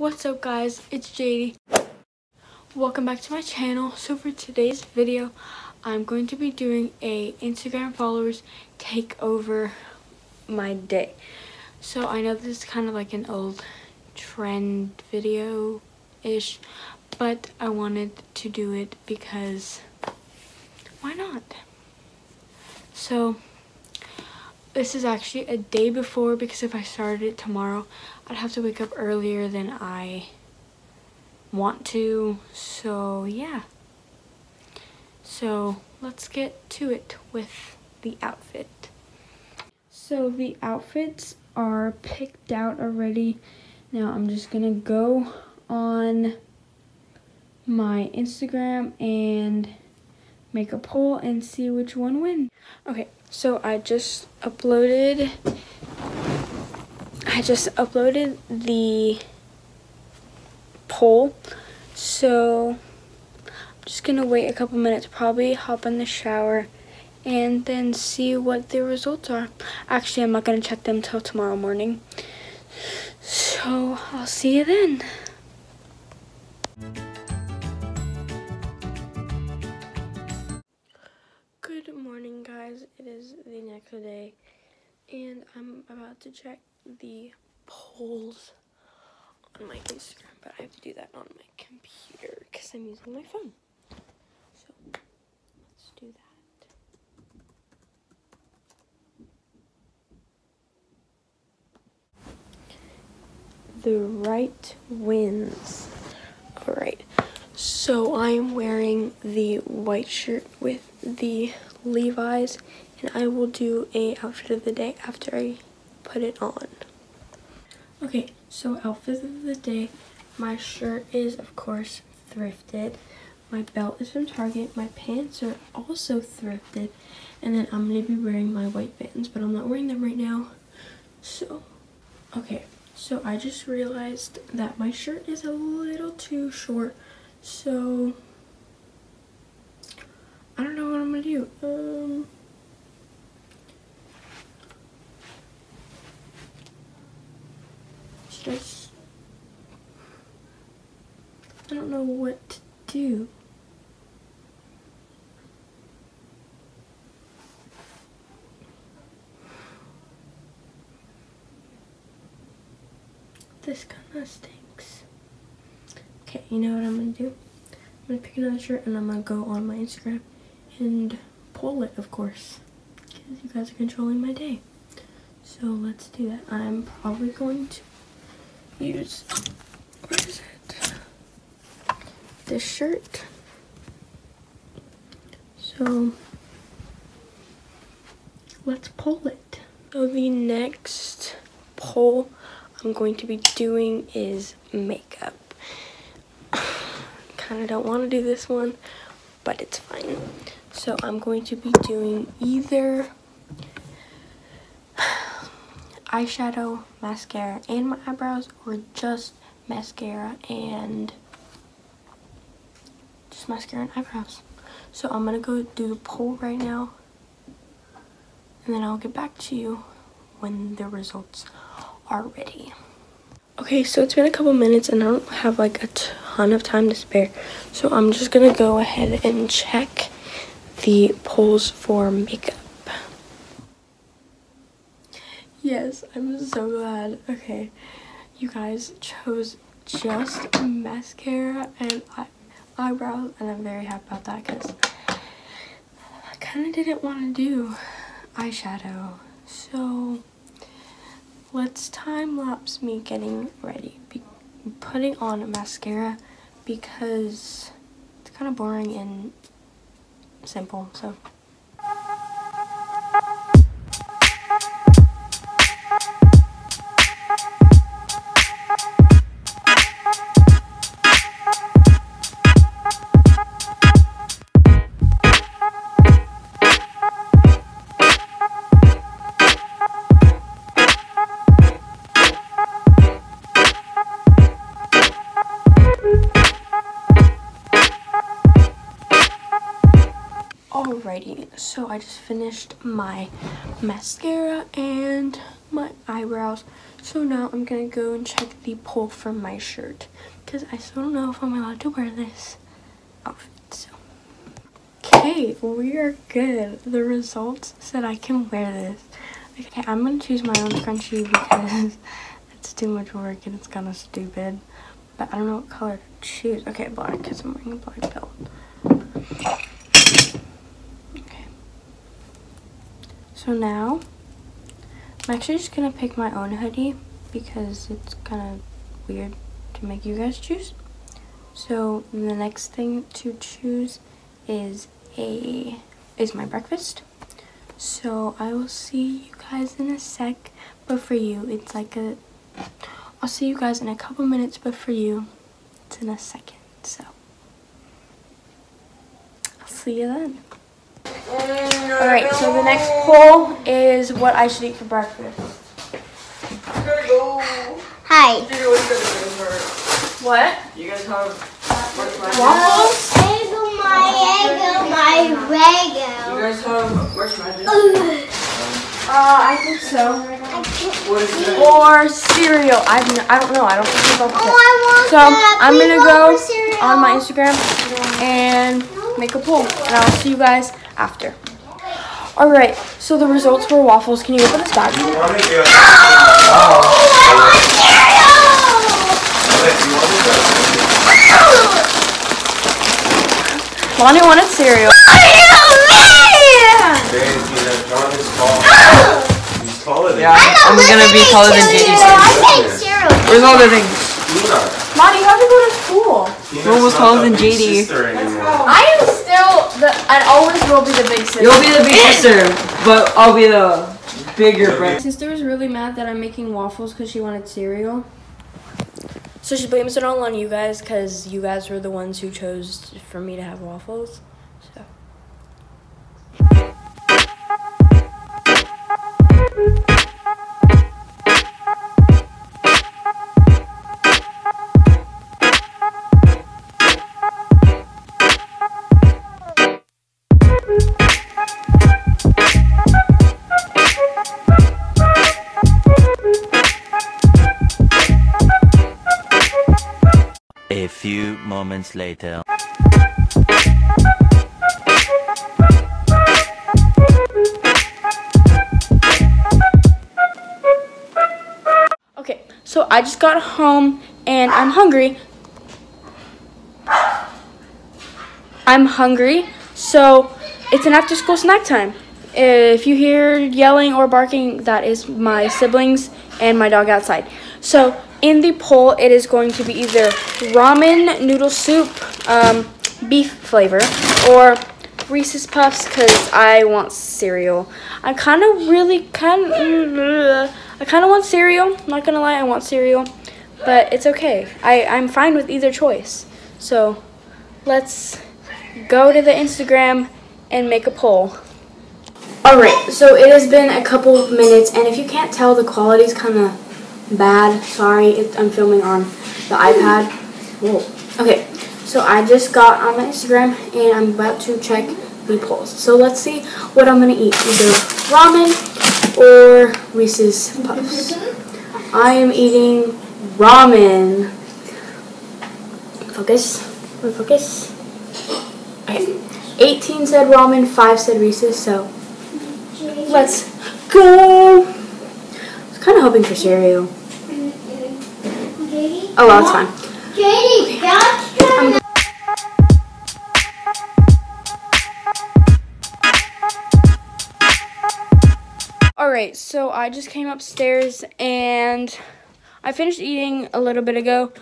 What's up guys, it's Jaydie. Welcome back to my channel. So for today's video, I'm going to be doing a Instagram followers take over my day. So I know this is kind of like an old trend video-ish, but I wanted to do it because why not? So this is actually a day before because if I started it tomorrow, I'd have to wake up earlier than I want to. So yeah. So let's get to it with the outfit. So the outfits are picked out already. Now I'm just gonna go on my Instagram and make a poll and see which one wins. Okay, so I just uploaded, I just uploaded the poll. So I'm just gonna wait a couple minutes, probably hop in the shower and then see what the results are. Actually, I'm not gonna check them till tomorrow morning. So I'll see you then. Is the next day and I'm about to check the polls on my Instagram, but I have to do that on my computer because I'm using my phone. So let's do that. The right wins. Alright, so I am wearing the white shirt with the Levi's and I will do a outfit of the day after I put it on. Okay, so outfit of the day. My shirt is of course thrifted. My belt is from Target. My pants are also thrifted. And then I'm going to be wearing my white Vans, but I'm not wearing them right now. So, okay. So I just realized that my shirt is a little too short. So I don't know what I'm gonna do. Um, just I don't know what to do. This kind of stinks. Okay, you know what I'm gonna do? I'm gonna pick another shirt and I'm gonna go on my Instagram and pull it, of course, because you guys are controlling my day. So let's do that. I'm probably going to use, what is it? This shirt. So let's pull it. So the next pull I'm going to be doing is makeup. kind of don't want to do this one, but it's fine. So I'm going to be doing either eyeshadow, mascara, and my eyebrows, or just mascara and just mascara and eyebrows. So I'm gonna go do the poll right now, and then I'll get back to you when the results are ready. Okay, so it's been a couple minutes and I don't have like a ton of time to spare. So I'm just gonna go ahead and check the polls for makeup. Yes, I'm so glad. Okay, you guys chose just mascara and eye eyebrows, and I'm very happy about that because I kind of didn't want to do eyeshadow. So let's time lapse me getting ready, Be putting on mascara because it's kind of boring and simple. So. Alrighty, so I just finished my mascara and my eyebrows. So now I'm gonna go and check the pull from my shirt because I still don't know if I'm allowed to wear this outfit. So, okay, we are good. The results said I can wear this. Okay, I'm gonna choose my own scrunchie because it's too much work and it's kind of stupid. But I don't know what color to choose. Okay, black because I'm wearing a black belt. So now, I'm actually just gonna pick my own hoodie because it's kind of weird to make you guys choose. So the next thing to choose is a is my breakfast. So I will see you guys in a sec. But for you, it's like a I'll see you guys in a couple minutes, but for you, it's in a second. So I'll see you then. Alright, so the next poll is what I should eat for breakfast. Hi. What? You guys have Waffles? Eggo, my Eggo, my You guys have where's magic? Uh, I think so. I can't. What is it? Or cereal. I have no, I don't know. I don't think about Oh. I want So that. I'm gonna go cereal. on my Instagram and make a poll, and I'll see you guys after. All right. So the results were waffles. Can you open this bag? Oh, Lonnie wanted cereal. He's taller than Yeah, I'm gonna be taller than Jaydie. I. Where's all the things? Lonnie, you have to go to school. Who was taller than Jaydie? I am still the. I always will be the big sister. You'll be the big sister, but I'll be the bigger brother. Sister was really mad that I'm making waffles because she wanted cereal. So she blames it all on you guys because you guys were the ones who chose for me to have waffles. So. Few moments later. Okay, so I just got home and I'm hungry. I'm hungry, so it's an after school snack time. If you hear yelling or barking, that is my siblings and my dog outside. So in the poll, it is going to be either ramen noodle soup, um, beef flavor, or Reese's Puffs because I want cereal. I kind of really kind of I kind of want cereal. I'm Not gonna lie, I want cereal, but it's okay. I I'm fine with either choice. So let's go to the Instagram and make a poll. Alright, so it has been a couple of minutes, and if you can't tell, the quality's kind of bad. Sorry, it, I'm filming on the iPad. Whoa. Okay, so I just got on my Instagram, and I'm about to check the polls. So let's see what I'm going to eat. Either ramen or Reese's Puffs. I am eating ramen. Focus. Focus. Okay. 18 said ramen, 5 said Reese's, so let's go. I was kind of hoping for cereal. Oh, well, it's fine. Alright, so I just came upstairs and I finished eating a little bit ago,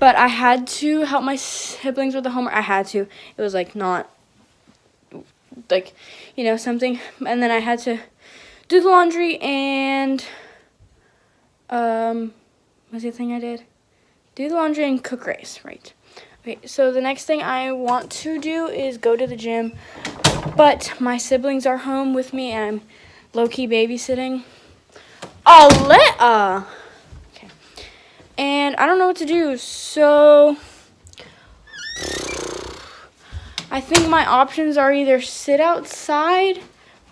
but I had to help my siblings with the homework. I had to. It was like not, like, you know, something. And then I had to do the laundry and, um, what's the thing I did? Do the laundry and cook rice, right. Okay, so the next thing I want to do is go to the gym, but my siblings are home with me and I'm low-key babysitting. Let uh. Okay. And I don't know what to do, so I think my options are either sit outside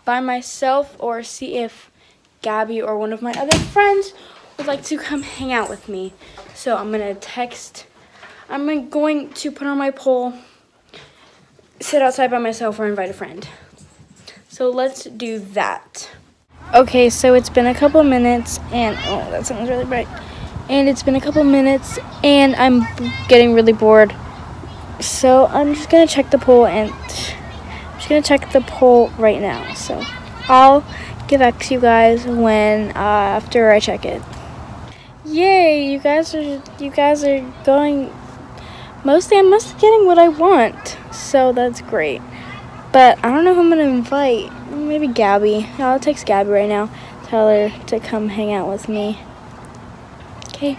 by myself or see if Gabby or one of my other friends would like to come hang out with me. So I'm gonna text, I'm going to put on my poll, sit outside by myself or invite a friend. So let's do that. Okay, so it's been a couple minutes and, oh, that sounds really bright. And it's been a couple minutes and I'm getting really bored. So I'm just gonna check the poll and I'm just gonna check the poll right now. So I'll get back to you guys when, uh, after I check it. Yay, you guys are, you guys are going, mostly I'm mostly getting what I want. So that's great. But I don't know who I'm gonna invite. Maybe Gabby. I'll text Gabby right now. Tell her to come hang out with me. Okay.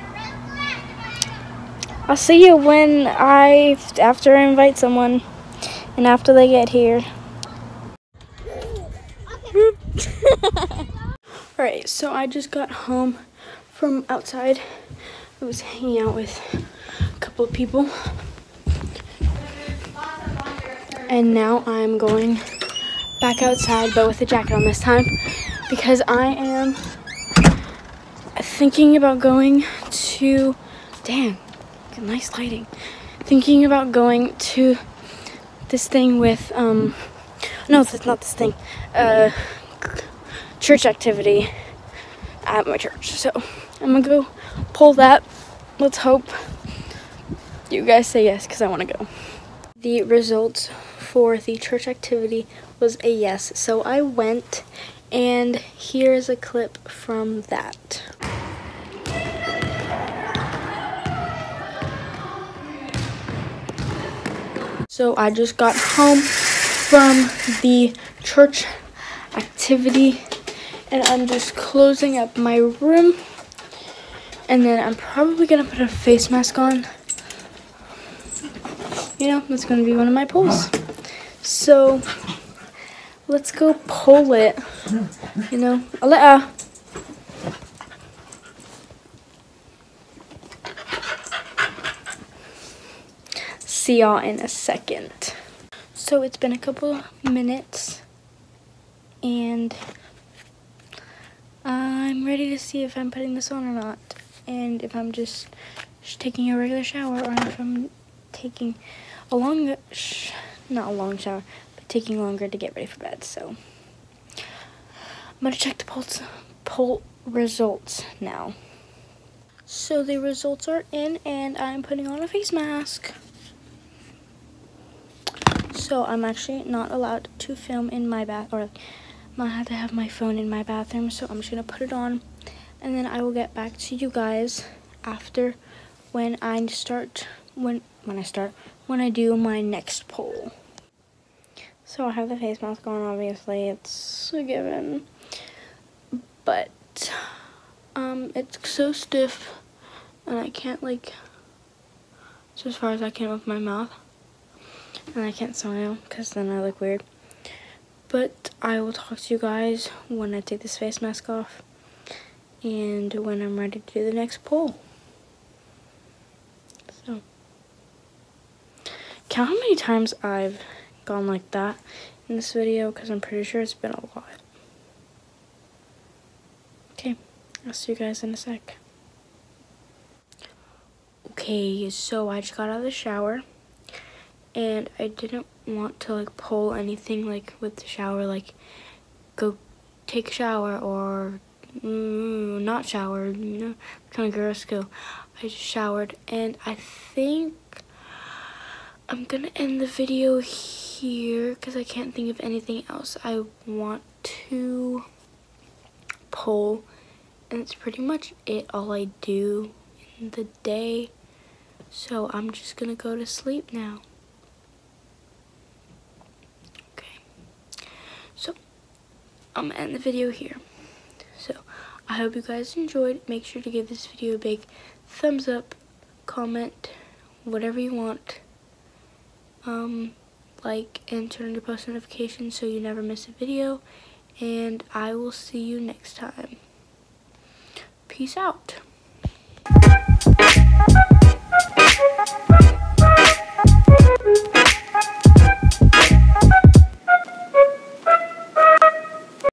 I'll see you when I after I invite someone and after they get here. Alright, so I just got home from outside. I was hanging out with a couple of people. And now I'm going back outside, but with a jacket on this time, because I am thinking about going to, damn, nice lighting. Thinking about going to this thing with, um, no, it's not this thing, uh, church activity at my church. So I'm gonna go pull that. Let's hope you guys say yes, because I want to go. The results for the church activity was a yes. So I went and here's a clip from that. So I just got home from the church activity and I'm just closing up my room and then I'm probably gonna put a face mask on you know that's gonna be one of my polls so let's go pull it. You know, Aletta. Uh, see y'all in a second. So it's been a couple minutes and I'm ready to see if I'm putting this on or not. And if I'm just, taking a regular shower or if I'm taking a long, not a long shower, but taking longer to get ready for bed. So I'm gonna check the pulse, poll results now. So the results are in and I'm putting on a face mask. So I'm actually not allowed to film in my bath or not allowed to have my phone in my bathroom. So I'm just gonna put it on and then I will get back to you guys after when I start when when I start when I do my next poll. So I have the face mask on, obviously, it's a given. But, um, it's so stiff, and I can't, like, it's as far as I can with my mouth. And I can't smile, because then I look weird. But I will talk to you guys when I take this face mask off, and when I'm ready to do the next poll. So count how many times I've gone like that in this video because I'm pretty sure it's been a lot. Okay, I'll see you guys in a sec. Okay, so I just got out of the shower and I didn't want to like pull anything like with the shower like go take a shower or mm, not showered, you know, kind of gross go. I just showered and I think I'm gonna end the video here because I can't think of anything else I want to pull and it's pretty much it all I do in the day. So I'm just gonna go to sleep now. Okay. So I'm gonna end the video here I hope you guys enjoyed make sure to give this video a big thumbs up comment whatever you want um, like and turn on your post notifications so you never miss a video. And I will see you next time. Peace out.